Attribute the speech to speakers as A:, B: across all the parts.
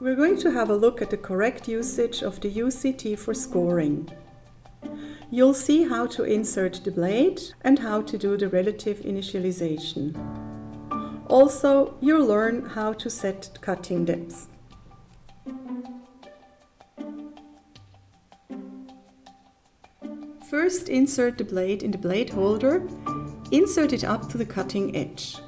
A: We're going to have a look at the correct usage of the UCT for scoring. You'll see how to insert the blade and how to do the relative initialization. Also, you'll learn how to set cutting depth. First insert the blade in the blade holder, insert it up to the cutting edge.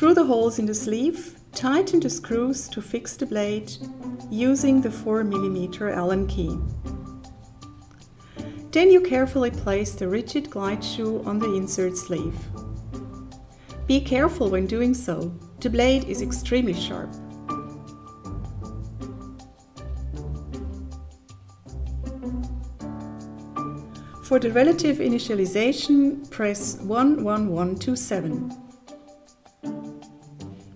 A: Through the holes in the sleeve, tighten the screws to fix the blade using the 4mm Allen key. Then you carefully place the rigid glide shoe on the insert sleeve. Be careful when doing so, the blade is extremely sharp. For the relative initialization, press 11127.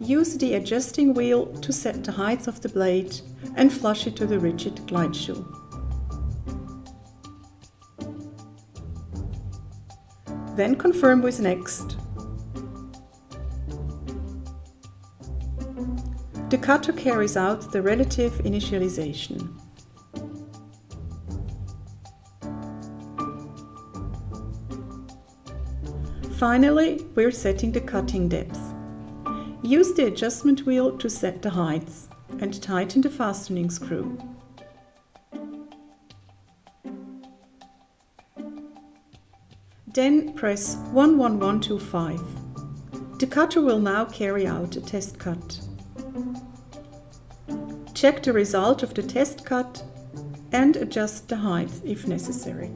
A: Use the adjusting wheel to set the height of the blade and flush it to the rigid glide shoe. Then confirm with next. The cutter carries out the relative initialization. Finally, we're setting the cutting depth. Use the adjustment wheel to set the heights and tighten the fastening screw. Then press 11125. The cutter will now carry out a test cut. Check the result of the test cut and adjust the height if necessary.